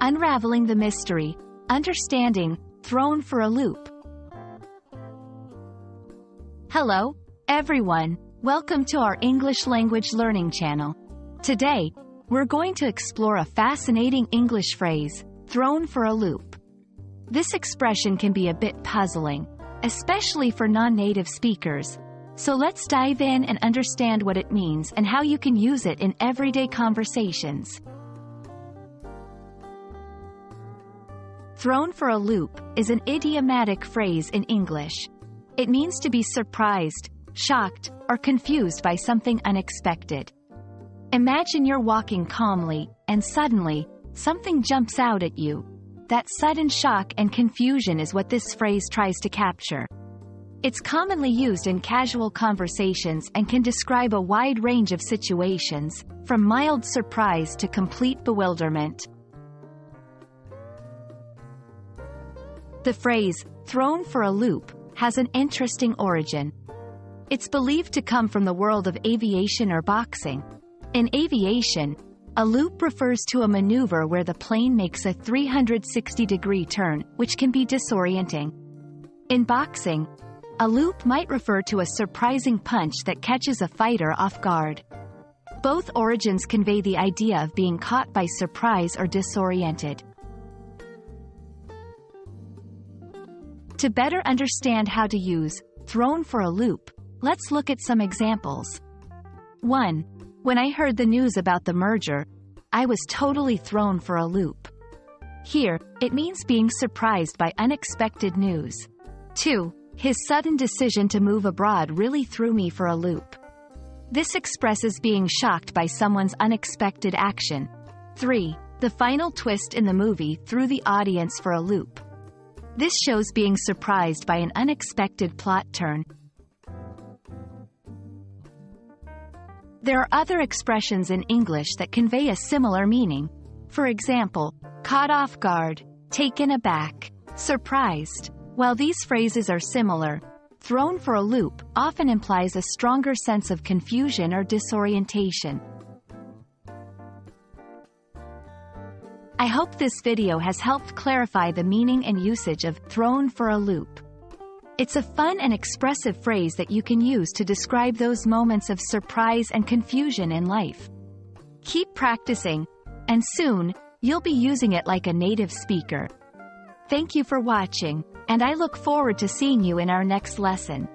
Unraveling the mystery, understanding, thrown for a loop. Hello, everyone. Welcome to our English language learning channel. Today, we're going to explore a fascinating English phrase, thrown for a loop. This expression can be a bit puzzling, especially for non-native speakers. So let's dive in and understand what it means and how you can use it in everyday conversations. Thrown for a loop is an idiomatic phrase in English. It means to be surprised, shocked, or confused by something unexpected. Imagine you're walking calmly, and suddenly, something jumps out at you. That sudden shock and confusion is what this phrase tries to capture. It's commonly used in casual conversations and can describe a wide range of situations, from mild surprise to complete bewilderment. The phrase, thrown for a loop, has an interesting origin. It's believed to come from the world of aviation or boxing. In aviation, a loop refers to a maneuver where the plane makes a 360-degree turn, which can be disorienting. In boxing, a loop might refer to a surprising punch that catches a fighter off guard. Both origins convey the idea of being caught by surprise or disoriented. To better understand how to use thrown for a loop, let's look at some examples. 1. When I heard the news about the merger, I was totally thrown for a loop. Here, it means being surprised by unexpected news. 2. His sudden decision to move abroad really threw me for a loop. This expresses being shocked by someone's unexpected action. 3. The final twist in the movie threw the audience for a loop. This shows being surprised by an unexpected plot turn. There are other expressions in English that convey a similar meaning. For example, caught off guard, taken aback, surprised. While these phrases are similar, thrown for a loop often implies a stronger sense of confusion or disorientation. I hope this video has helped clarify the meaning and usage of thrown for a loop. It's a fun and expressive phrase that you can use to describe those moments of surprise and confusion in life. Keep practicing, and soon, you'll be using it like a native speaker. Thank you for watching, and I look forward to seeing you in our next lesson.